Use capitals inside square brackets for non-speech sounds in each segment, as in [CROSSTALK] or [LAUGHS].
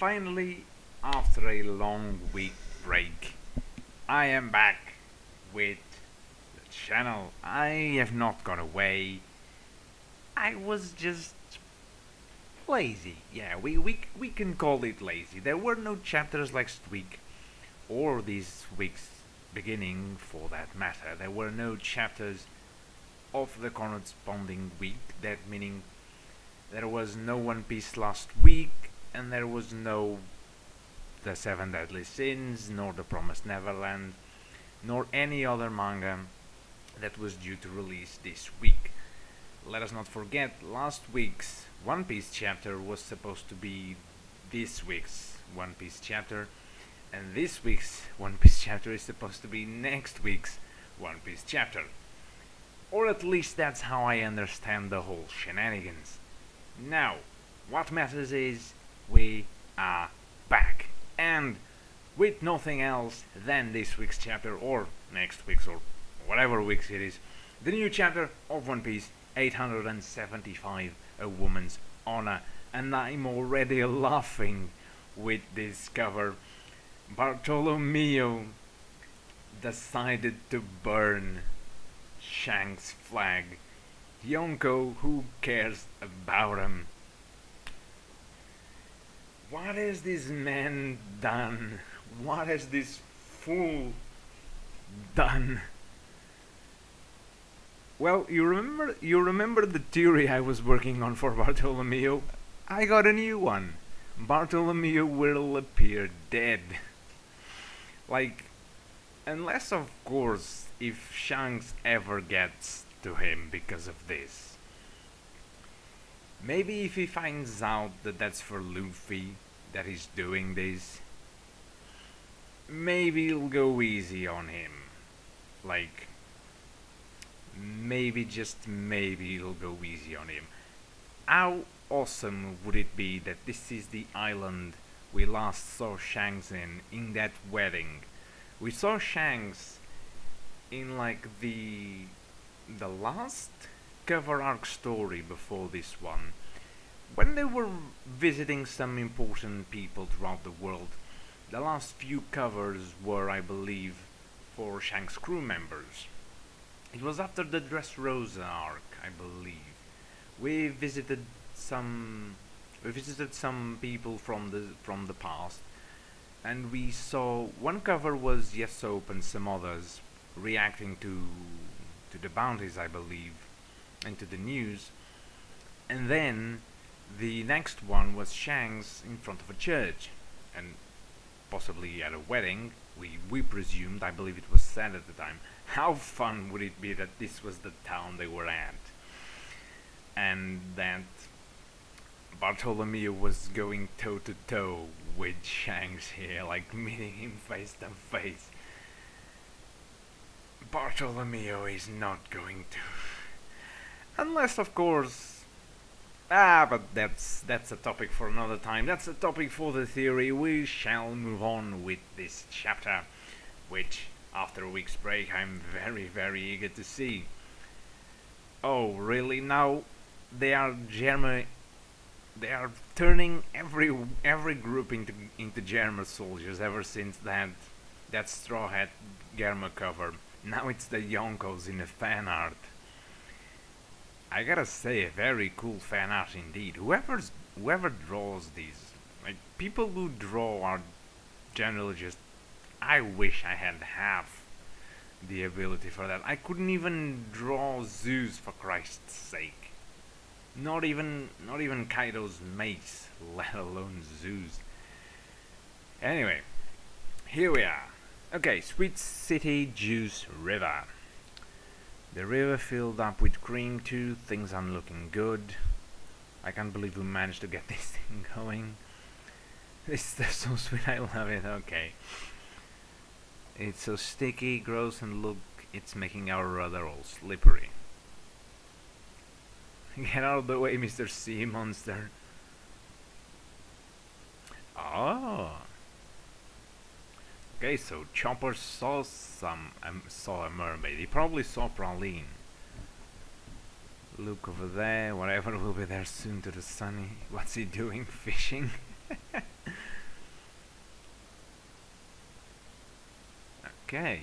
finally, after a long week break, I am back with the channel. I have not gone away. I was just lazy. Yeah, we, we, we can call it lazy. There were no chapters last week, or this week's beginning for that matter. There were no chapters of the corresponding week, that meaning there was no One Piece last week, and there was no The Seven Deadly Sins, nor The Promised Neverland, nor any other manga that was due to release this week. Let us not forget, last week's One Piece chapter was supposed to be this week's One Piece chapter, and this week's One Piece chapter is supposed to be next week's One Piece chapter. Or at least that's how I understand the whole shenanigans. Now, what matters is we are back. And with nothing else than this week's chapter, or next week's, or whatever week's it is, the new chapter of One Piece 875 A Woman's Honor. And I'm already laughing with this cover. Bartolomeo decided to burn Shanks' flag. Yonko, who cares about him? What has this man done? What has this fool done? Well, you remember you remember the theory I was working on for [LAUGHS] Bartolomeo? I got a new one. Bartolomeo will appear dead. Like unless of course if Shanks ever gets to him because of this. Maybe if he finds out that that's for Luffy that he's doing this, maybe he'll go easy on him. Like, maybe just maybe he'll go easy on him. How awesome would it be that this is the island we last saw Shanks in, in that wedding? We saw Shanks in like the the last cover arc story before this one, when they were visiting some important people throughout the world, the last few covers were, I believe, for Shanks crew members. It was after the Dressrosa arc, I believe. We visited some we visited some people from the from the past and we saw one cover was Yasopp and some others reacting to to the bounties, I believe, and to the news. And then the next one was Shanks in front of a church, and possibly at a wedding. We we presumed, I believe it was said at the time. How fun would it be that this was the town they were at, and that Bartolomeo was going toe to toe with Shanks here, like [LAUGHS] meeting him face to face. Bartolomeo is not going to. Unless, of course. Ah, but that's that's a topic for another time. That's a topic for the theory. We shall move on with this chapter, which, after a week's break, I'm very, very eager to see. Oh, really? Now they are German. They are turning every every group into into German soldiers ever since that that Straw Hat Germa cover. Now it's the Yonkos in the fan art. I gotta say, a very cool fan art indeed. Whoever's whoever draws these, like people who draw are generally just. I wish I had half the ability for that. I couldn't even draw Zeus for Christ's sake. Not even not even Kaido's mace, [LAUGHS] let alone Zeus. Anyway, here we are. Okay, Sweet City Juice River. The river filled up with cream too, things aren't looking good. I can't believe we managed to get [LAUGHS] this thing going. This is so sweet, I love it, okay. It's so sticky, gross, and look, it's making our rudder all slippery. [LAUGHS] Get out of the way, Mr. Sea Monster. Oh. Okay, so Chopper saw some um, saw a mermaid. He probably saw Praline. Look over there, whatever will be there soon to the sunny. [LAUGHS] What's he doing? [LAUGHS] Fishing? okay.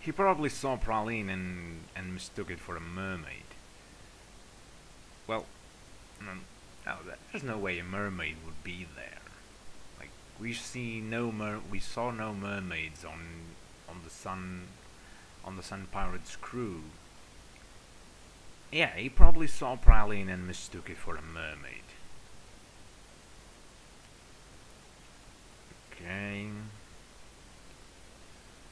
He probably saw Praline and, and mistook it for a mermaid. Well, mm, oh, no, there's no way a mermaid would be there. We see no mer we saw no mermaids on on the Sun on the Sun Pirates crew. Yeah, he probably saw Praline and mistook it for a mermaid. Okay.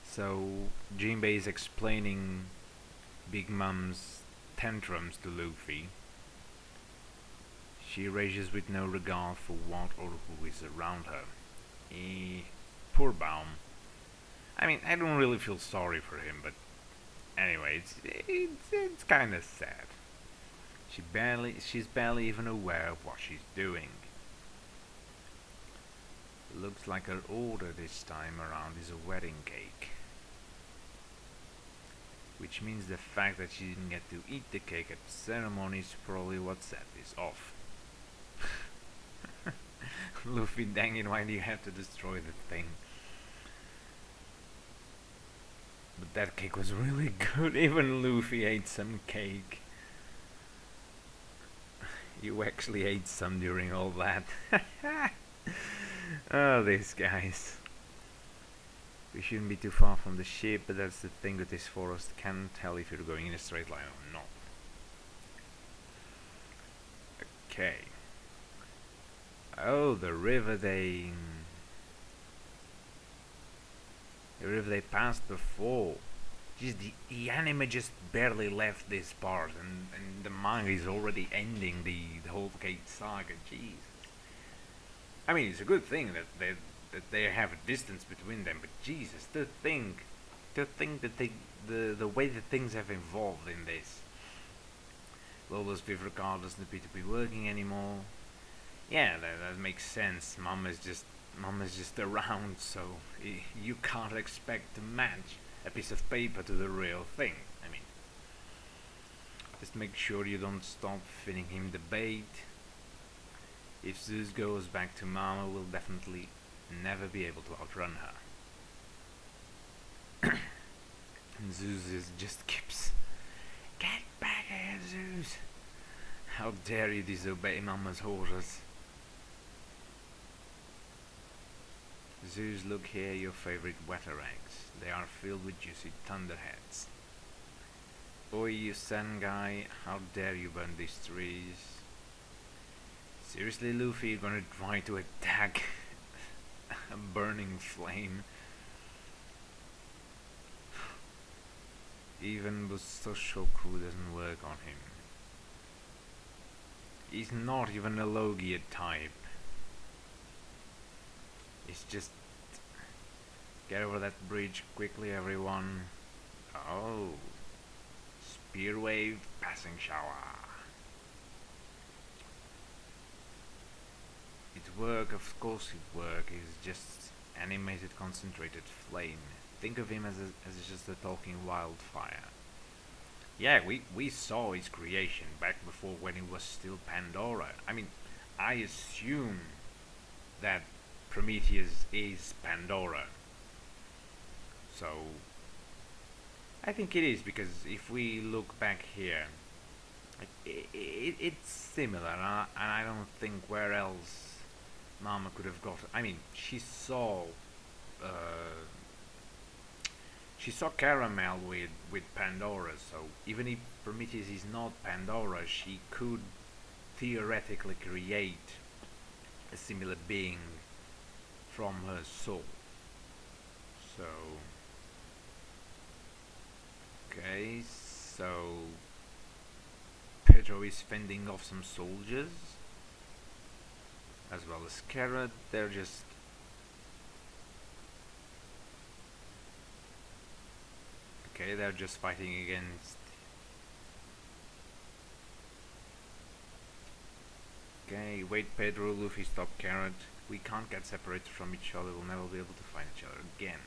So Jinbei is explaining Big Mom's tantrums to Luffy. She rages with no regard for what or who is around her. Poor Baum. I mean, I don't really feel sorry for him, but anyway, it's it's, it's kind of sad. She barely, she's barely even aware of what she's doing. Looks like her order this time around is a wedding cake. Which means the fact that she didn't get to eat the cake at the ceremony is probably what set this off. Luffy, dang it, why do you have to destroy the thing? But that cake was really [LAUGHS] good, even Luffy ate some cake. You actually ate some during all that. [LAUGHS] oh, these guys. We shouldn't be too far from the ship, but that's the thing with this forest. Can't tell if you're going in a straight line or not. Okay. Oh, the river they... The river they passed before. Just the, the anime just barely left this part, and, and the manga is already ending the, the whole Gate saga. Jesus. I mean, it's a good thing that they that they have a distance between them, but Jesus, to think, to think that they, the the way that things have evolved in this. Lola's doesn't appear to be working anymore. Yeah, that, that makes sense. Mom is just Mom just around, so you can't expect to match a piece of paper to the real thing. I mean, just make sure you don't stop feeding him the bait. If Zeus goes back to Mama, we'll definitely never be able to outrun her. [COUGHS] and Zeus is just keeps, get back here, Zeus! How dare you disobey Mama's orders? Zeus, look here, your favorite weather eggs. They are filled with juicy thunderheads. Oi, you sun guy, how dare you burn these trees? Seriously, Luffy, you're gonna try to attack [LAUGHS] a burning flame? [SIGHS] Even Busoshoku doesn't work on him. He's not even a Logia type. It's just get over that bridge quickly, everyone. Oh, spear wave passing shower. Its work, of course, its work is just animated, concentrated flame. Think of him as a, as just a talking wildfire. Yeah, we we saw his creation back before when he was still Pandora. I mean, I assume that Prometheus is Pandora. So, I think it is because if we look back here, it, it, it's similar, and I, and I don't think where else Mama could have got. I mean, she saw, uh, she saw Caramel with with Pandora. So even if Prometheus is not Pandora, she could theoretically create a similar being from her soul. So, okay, so Pedro is fending off some soldiers, as well as Carrot. They're just okay. They're just fighting against. Okay, wait Pedro, Luffy stop Carrot. We can't get separated from each other, we'll never be able to find each other again.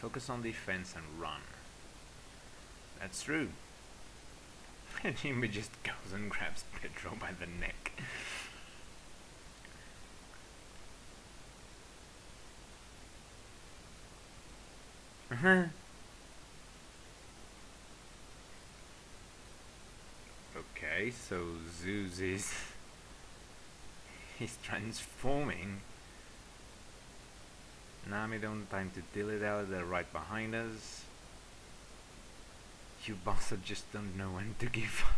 Focus on defense and run. That's true. [LAUGHS] And Jimmy just goes and grabs Pedro by the neck. uh [LAUGHS] huh. Okay, so Zeus is he's transforming. Nami don't time to dilly dally, they're right behind us. You bastard just don't know when to give up.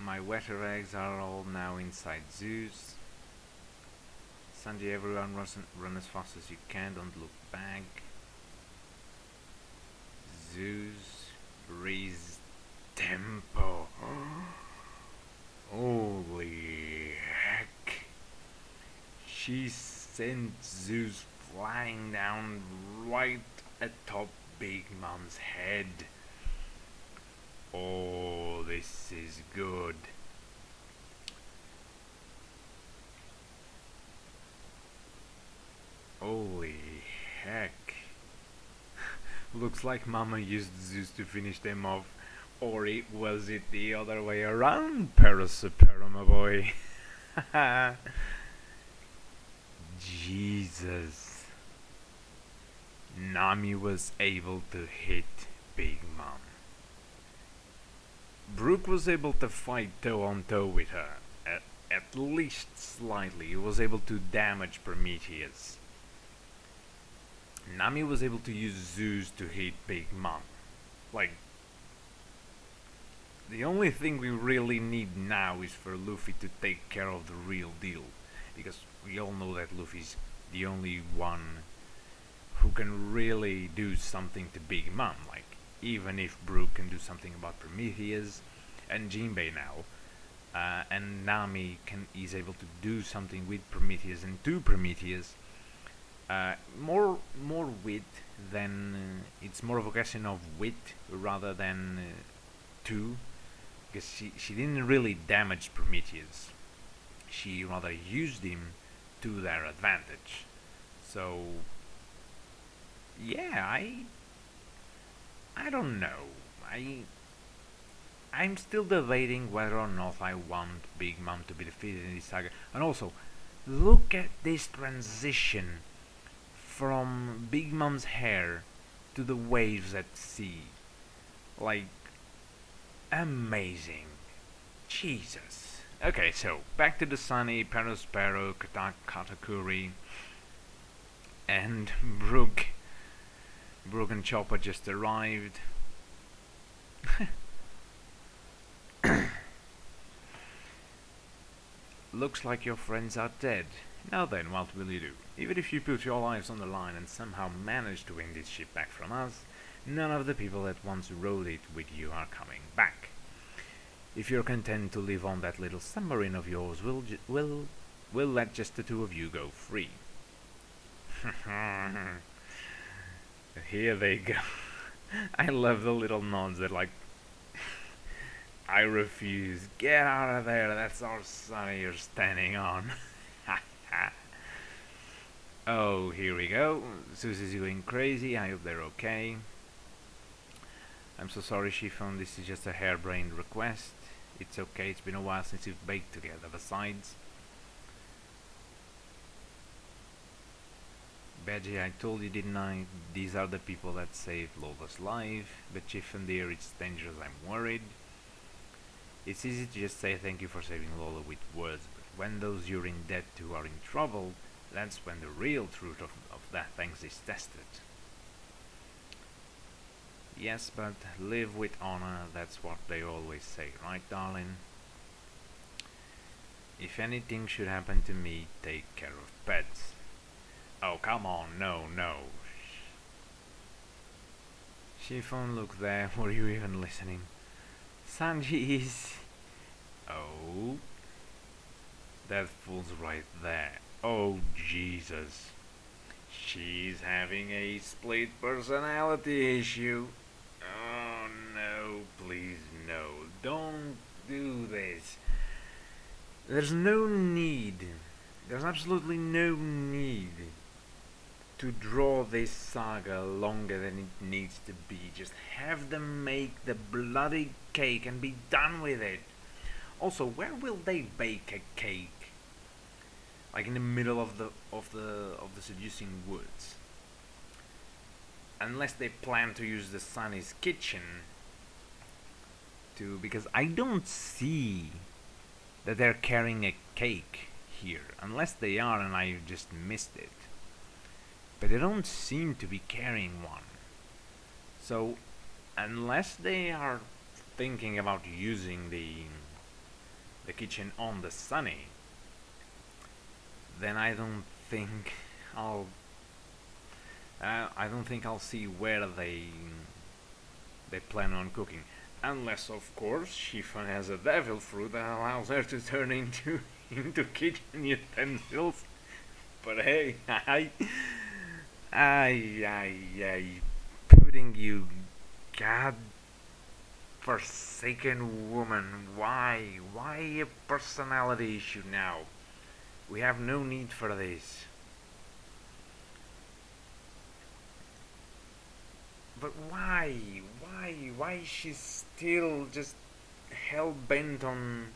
My weather eggs are all now inside Zeus. Sanji, everyone run, run as fast as you can, don't look back. Zeus, breeze, tempo. Holy heck. She sent Zeus flying down right atop Big Mom's head. Oh, this is good. Holy heck. [LAUGHS] Looks like Mama used Zeus to finish them off. Or it was it the other way around, Perosepero, my boy. Jesus. Nami was able to hit Big Mom. Brook was able to fight toe on toe with her, at, at least slightly. He was able to damage Prometheus. Nami was able to use Zeus to hit Big Mom. Like, the only thing we really need now is for Luffy to take care of the real deal. Because we all know that Luffy's the only one who can really do something to Big Mom. Like, even if Brook can do something about Prometheus and Jinbei now, uh, and Nami can is able to do something with Prometheus and to Prometheus, uh, more more wit than uh, it's more of a question of wit rather than uh, two, because she she didn't really damage Prometheus. She rather used him to their advantage. So yeah, I I don't know. I I'm still debating whether or not I want Big Mom to be defeated in this saga. And also, look at this transition from Big Mom's hair to the waves at sea. Like, amazing. Jesus. Okay, so back to the sunny Perospero, Katakuri, and Brook. Brook and Chopper just arrived. [COUGHS] Looks like your friends are dead. Now then, what will you do? Even if you put your lives on the line and somehow manage to win this ship back from us, none of the people that once rode it with you are coming back. If you're content to live on that little submarine of yours, we'll, we'll, we'll let just the two of you go free. [LAUGHS] Here they go. [LAUGHS] I love the little nods. They're like, [LAUGHS] I refuse. Get out of there. That's our sun you're standing on. oh, here we go. Susie's going crazy. I hope they're okay. I'm so sorry, Chiffon. This is just a harebrained request. It's okay. It's been a while since we've baked together. Besides, Bege, I told you, didn't I? These are the people that saved Lola's life. But and dear, it's dangerous. I'm worried. It's easy to just say thank you for saving Lola with words, but when those you're in debt to are in trouble, that's when the real truth of, of that thanks is tested. Yes, but live with honor, that's what they always say, right darling? If anything should happen to me, take care of Pez. Oh, come on, no, no. Chiffon, look there, [LAUGHS] were you even listening? Sanji is... Oh. That fool's right there. Oh, Jesus. She's having a split personality issue. Please, no. Don't do this. There's no need. There's absolutely no need to draw this saga longer than it needs to be. Just have them make the bloody cake and be done with it. Also, where will they bake a cake? Like in the middle of the of the of the seducing woods. Unless they plan to use the Sunny's kitchen. To because I don't see that they're carrying a cake here, unless they are and I just missed it. But they don't seem to be carrying one. So, unless they are thinking about using the the kitchen on the sunny, then I don't think I'll uh, I don't think I'll see where they they plan on cooking. Unless, of course, Chiffon has a devil fruit that allows her to turn into [LAUGHS] into kitchen utensils. But hey, [LAUGHS] I, I, I, I, pudding you, God forsaken woman. Why, why a personality issue now? We have no need for this. But why? Why? Why is she still just hell bent on?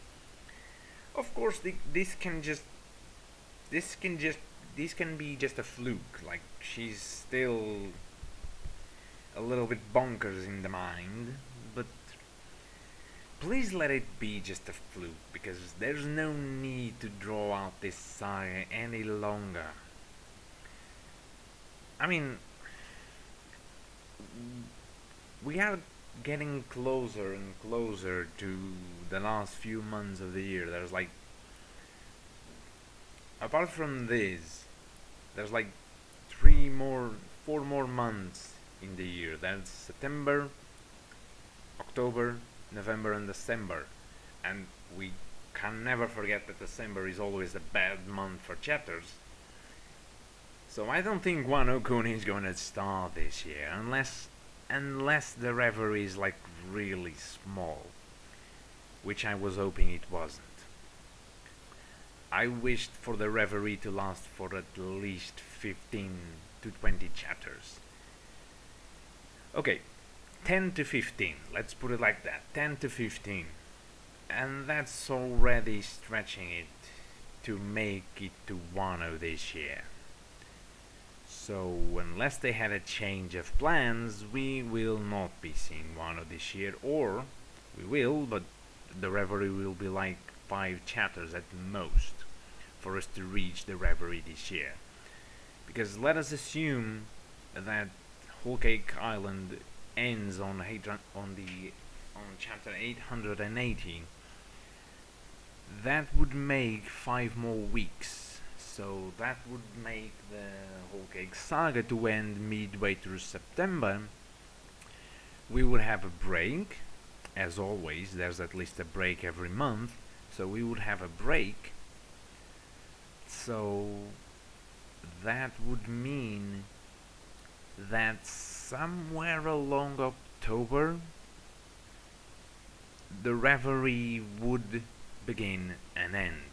Of course, this can just, this can just, this can be just a fluke. Like she's still a little bit bonkers in the mind, but please let it be just a fluke because there's no need to draw out this saga any longer. I mean, we are getting closer and closer to the last few months of the year. There's like, apart from this, there's like three more, four more months in the year. That's September, October, November, and December. And we can never forget that December is always a bad month for chapters. So I don't think Wano Kuni is going to start this year, unless unless the reverie is like really small, which I was hoping it wasn't. I wished for the reverie to last for at least 15 to 20 chapters. Okay, 10 to 15, let's put it like that, 10 to 15. And that's already stretching it to make it to 1 of this year. So unless they had a change of plans, we will not be seeing Wano this year, or we will, but the Reverie will be like five chapters at most for us to reach the Reverie this year. Because let us assume that Whole Cake Island ends on on the on chapter 880. That would make five more weeks so that would make the whole cake saga to end midway through September. We would have a break, as always, there's at least a break every month, so we would have a break. So that would mean that somewhere along October the reverie would begin and end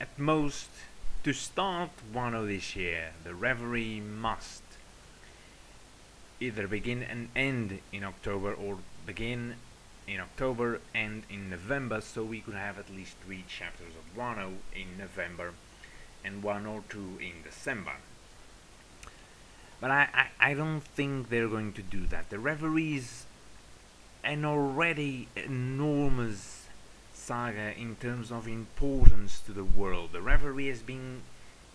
at most, to start Wano this year, the reverie must either begin and end in October or begin in October and in November so we could have at least three chapters of Wano in November and one or two in December. But I, I, I don't think they're going to do that. The Reverie is an already enormous saga in terms of importance to the world. The Reverie has been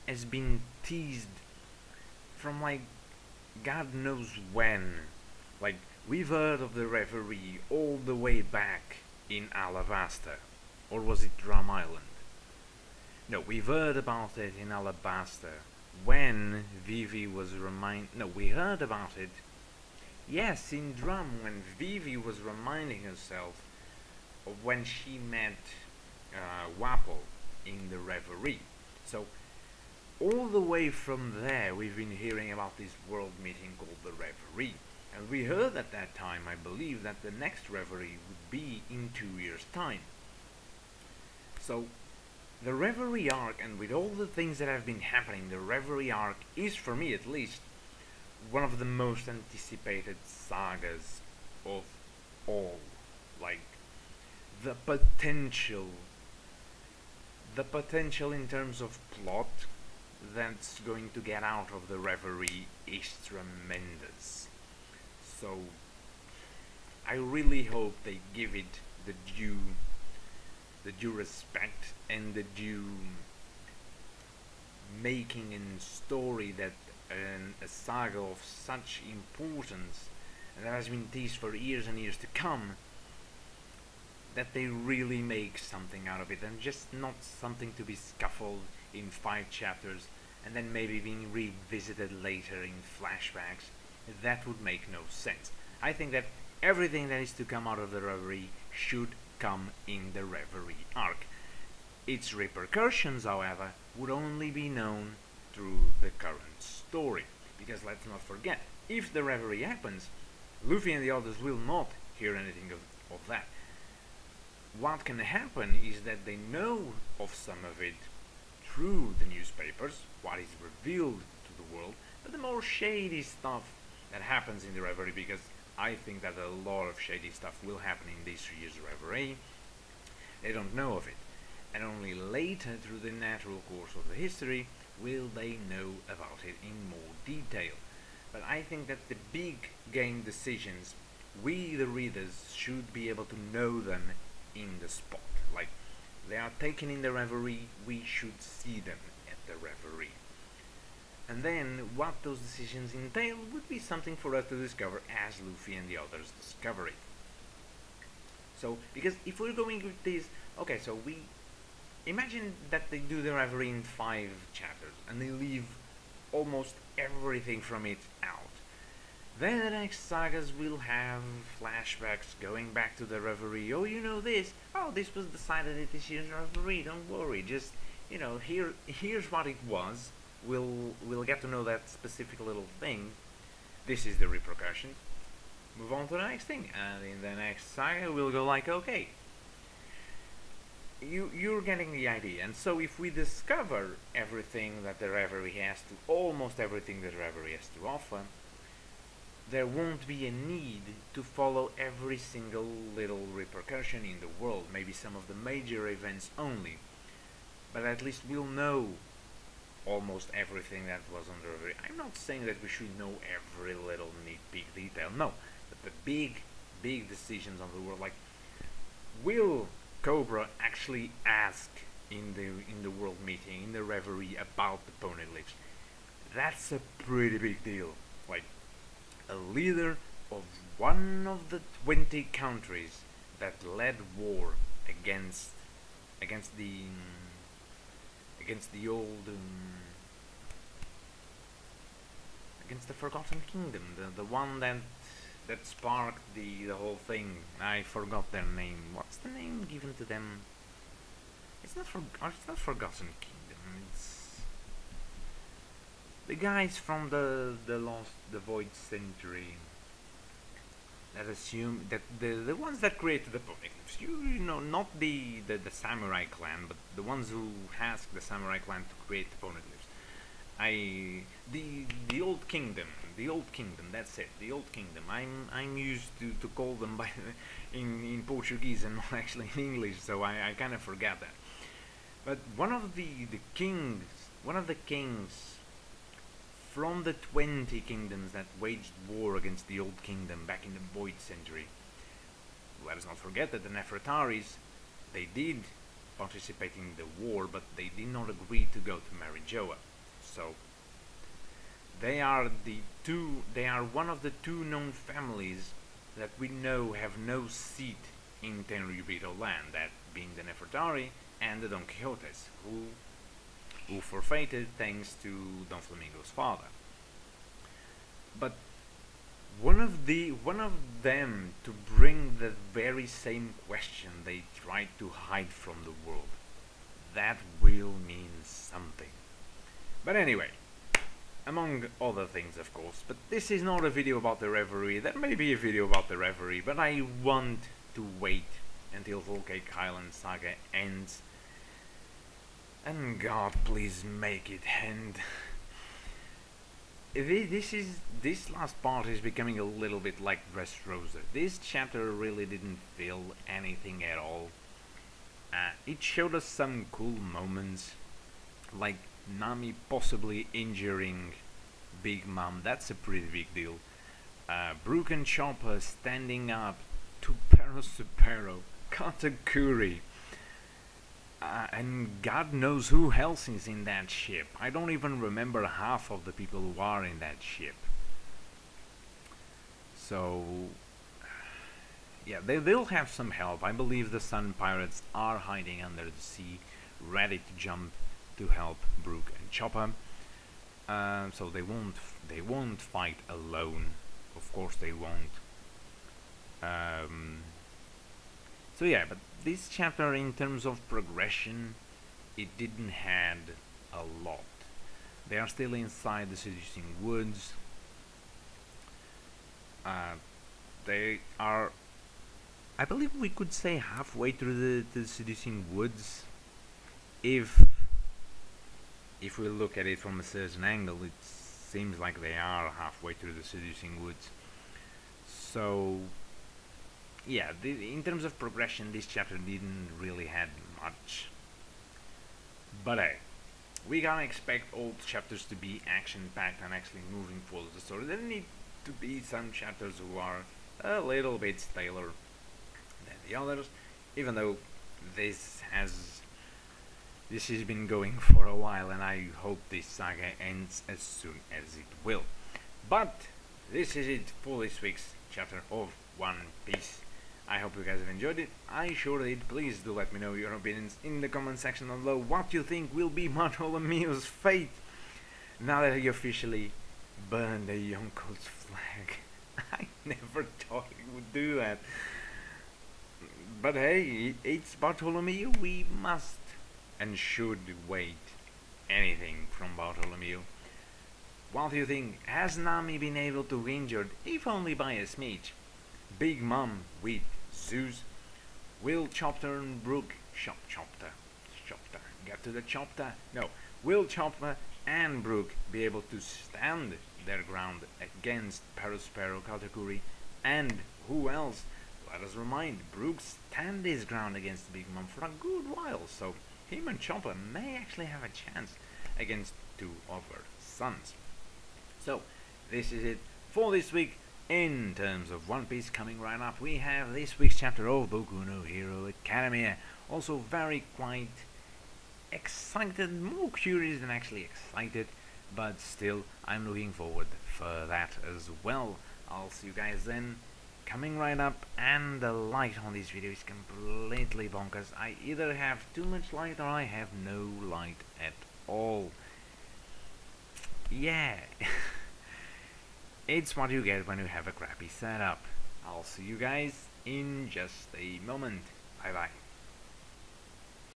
has been teased from like God knows when. Like we've heard of the Reverie all the way back in Alabasta, or was it Drum Island? No, we've heard about it in Alabasta when Vivi was remind. No, we heard about it. Yes, in Drum when Vivi was reminding herself when she met uh, Wapol in the Reverie. So all the way from there we've been hearing about this world meeting called the Reverie. And we heard at that time, I believe, that the next Reverie would be in two years' time. So the Reverie arc, and with all the things that have been happening, the Reverie arc is, for me at least, one of the most anticipated sagas of all. Like, the potential the potential in terms of plot that's going to get out of the reverie is tremendous. So I really hope they give it the due the due respect and the due making and story that an, a saga of such importance and that has been teased for years and years to come that they really make something out of it and just not something to be scuffled in five chapters and then maybe being revisited later in flashbacks that would make no sense I think that everything that is to come out of the reverie should come in the reverie arc its repercussions however would only be known through the current story. Because let's not forget, if the reverie happens, Luffy and the others will not hear anything of, of that. What can happen is that they know of some of it through the newspapers, what is revealed to the world, but the more shady stuff that happens in the reverie, because I think that a lot of shady stuff will happen in this year's reverie, they don't know of it and only later through the natural course of the history will they know about it in more detail. But I think that the big game decisions, we the readers should be able to know them in the spot. Like they are taken in the reverie, we should see them at the reverie. And then what those decisions entail would be something for us to discover as Luffy and the others discover it. So, because if we're going with this, okay, so we imagine that they do the reverie in five chapters and they leave almost everything from it out. Then the next sagas will have flashbacks going back to the reverie. Oh, you know this? Oh, this was decided at this year's reverie. Don't worry. Just you know, here here's what it was. We'll we'll get to know that specific little thing. This is the repercussion. Move on to the next thing, and in the next saga we'll go like, okay, you you're getting the idea. And so if we discover everything that the Reverie has to, almost everything that the Reverie has to offer, there won't be a need to follow every single little repercussion in the world, maybe some of the major events only. But at least we'll know almost everything that was the Reverie. I'm not saying that we should know every little big detail, no. But the big, big decisions on the world, like, will Cobra actually ask in the in the world meeting, in the reverie about the pony lips? That's a pretty big deal. Like a leader of one of the 20 countries that led war against against the against the old um, against the Forgotten Kingdom, the the one that that sparked the, the whole thing. I forgot their name. What's the name given to them? It's not for it's not Forgotten Kingdom. It's the guys from the the lost the Void Century that assume that the the ones that created the poneglyphs. You, you know, not the, the the samurai clan, but the ones who asked the samurai clan to create the poneglyphs. I the the old kingdom the old kingdom. That's it, the old kingdom. I'm I'm used to, to call them by [LAUGHS] in in Portuguese and not [LAUGHS] actually in English, so I, I kind of forget that. But one of the the kings, one of the kings from the twenty kingdoms that waged war against the old kingdom back in the Void Century. Let us not forget that the Nefertaris, they did participate in the war, but they did not agree to go to Mary Geoise. So they are the two, they are one of the two known families that we know have no seat in Tenryubito land, that being the Nefertari and the Don Quixotes, who, who forfeited thanks to Doflamingo's father. But one of the one of them to bring the very same question they tried to hide from the world. That will mean something. But anyway, among other things of course, but this is not a video about the Reverie, there may be a video about the Reverie, but I want to wait until Cake Island Saga ends. And God, please make it end. this is this last part is becoming a little bit like Dressrosa. This chapter really didn't feel anything at all. Uh, it showed us some cool moments, like Nami possibly injuring Big Mom, that's a pretty big deal. Uh, Brook and Chopper standing up to Perospero, Katakuri. Uh, and God knows who else is in that ship. I don't even remember half of the people who are in that ship. So, yeah, they will have some help. I believe the Sun Pirates are hiding under the sea, ready to jump to help Brook and Chopper. Uh, so they won't they won't fight alone. Of course they won't. Um, so yeah, but this chapter in terms of progression, it didn't had a lot. They are still inside the seducing woods. Uh, they are, I believe we could say halfway through the, the seducing woods. If if we look at it from a certain angle, it seems like they are halfway through the seducing woods. So yeah, the, in terms of progression, this chapter didn't really have much. But hey, we gotta expect all chapters to be action-packed and actually moving forward the story. There need to be some chapters who are a little bit staler than the others, even though this has this has been going [LAUGHS] for a while, and I hope this saga ends as soon as it will. But this is it for this week's chapter of One Piece. I hope you guys have enjoyed it. I sure did. Please do let me know your opinions in the comment section below. What you think will be [LAUGHS] Bartolomeo's fate now that he officially burned the Yonkos flag. [LAUGHS] I never thought he would do that. But hey, it's Bartolomeo. We must and should wait anything from Bartolomeo. What do you think? Has Nami been able to injured, if only by a smidge? Big Mom with Zeus will Chopper and Brook Chop Chopper Chopper. Get to the Chopper. No will Chopper and Brook be able to stand their ground against Perospero Katakuri and who else? Let us remind Brook stand his ground against Big Mom for a good while so him and Chopper may actually have a chance against two other sons. So this is it for this week in terms of One Piece coming right up, we have this week's chapter of Boku no Hero Academia. Also very quite excited, more curious than actually excited, but still I'm looking forward for that as well. I'll see you guys then coming right up and the light on this video is completely bonkers. I either have too much light or I have no light at all. Yeah. [LAUGHS] It's what you get when you have a crappy setup. I'll see you guys in just a moment. Bye bye.